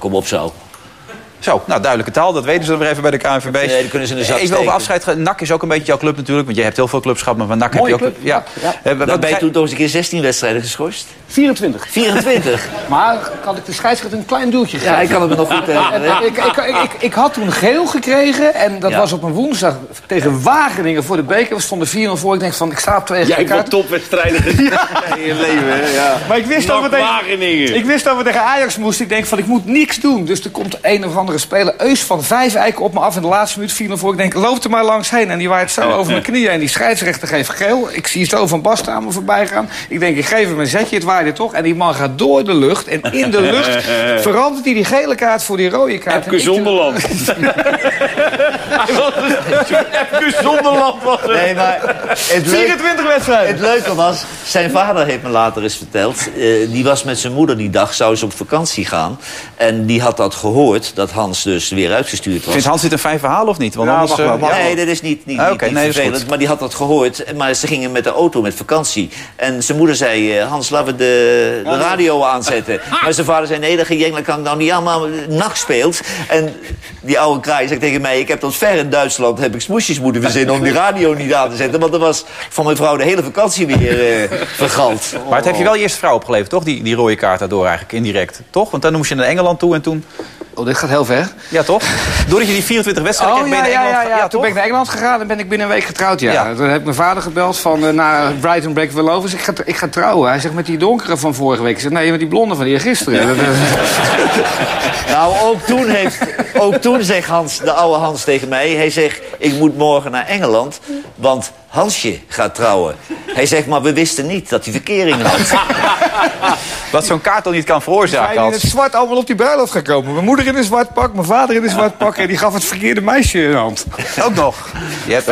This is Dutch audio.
Kom op zo. Zo, nou duidelijke taal, dat weten ze dan weer even bij de KNVB. Nee, die kunnen ze in de zak Ik wil over afscheid gaan. NAC is ook een beetje jouw club natuurlijk, want je hebt heel veel clubs gehad, maar van NAC heb je ook... club, Ja. ja. Eh, wat ben je toen toch eens een keer 16 wedstrijden geschorst? 24. 24. Maar kan ik de scheidsrechter een klein duwtje geven? Ja, ik kan het me nog goed herinneren. Ik, ik, ik, ik, ik had toen geel gekregen en dat Ja. was op een woensdag tegen Wageningen voor de beker. We stonden 4-0 voor. Ik denk van, ik sta op twee Jij kaart. topwedstrijden in je leven, hè? Ja. Maar ik wist, dat we tegen, Wageningen. ik wist dat we tegen Ajax moesten. Ik denk van, ik moet niks doen. Dus er komt een of andere speler, Eus van Vijf Eiken, op me af in de laatste minuut 4-0 voor. Ik denk, loop er maar langs heen. En die waait zo over mijn knieën. En die scheidsrechter geeft geel. Ik zie zo van Bast aan me voorbij gaan. Ik denk, ik geef hem een zetje, het waaide toch. En die man gaat door de lucht. En in de lucht verandert hij die gele kaart voor die rode kaart. Epke ik- Zonderland. Epke Zonderland was het. Nee, maar het, leuk, 24 wedstrijden. het leuke was, zijn vader heeft me later eens verteld... eh, die was met zijn moeder die dag, zou ze op vakantie gaan. En die had dat gehoord, dat Hans dus weer uitgestuurd was. Vindt Hans dit een fijn verhaal of niet? Want Ja, anders, wel, ja. Nee, dat is niet, niet, Ah, niet, oké, niet nee, dat is vervelend. Maar die had dat gehoord. Maar ze gingen met de auto met vakantie. En zijn moeder zei, eh, Hans, laten we de, de radio aanzetten. Maar zijn vader zei, nee, dat jengelen kan ik nou niet aan. Maar nacht speelt. En die oude kraai zegt tegen mij... ik heb tot ver in Duitsland heb ik smoesjes moeten verzinnen... om die radio niet aan te zetten. Want er was van mijn vrouw de hele vakantie weer eh vergald. Maar het heeft je wel je eerste vrouw opgeleverd, toch? Die, die rode kaart daardoor eigenlijk, indirect. Toch? Want dan moest je naar Engeland toe en toen... Oh, dit gaat heel ver. Ja, toch? Doordat je die 24 wedstrijden Oh kreeg, ja, ben je ja. Toen ben ik naar Engeland gegaan en ben ik binnen een week getrouwd. Ja. Ja. Toen heb ik mijn vader gebeld van uh, naar Brighton Break Will Over. Ik ga, ik ga trouwen. Hij zegt met die donkere van vorige week. Ik zeg nee, met die blonde van die gisteren. Eh, Nou, ook toen, heeft, ook toen zegt Hans, de oude Hans tegen mij... hij zegt, ik moet morgen naar Engeland, want Hansje gaat trouwen. Hij zegt, maar we wisten niet dat hij verkering had. Wat zo'n kaart dan niet kan veroorzaken. zijn in het zwart allemaal op die bruiloft gekomen. Mijn moeder in een zwart pak, mijn vader in een zwart pak. En die gaf het verkeerde meisje in de hand. Ook nog. Je hebt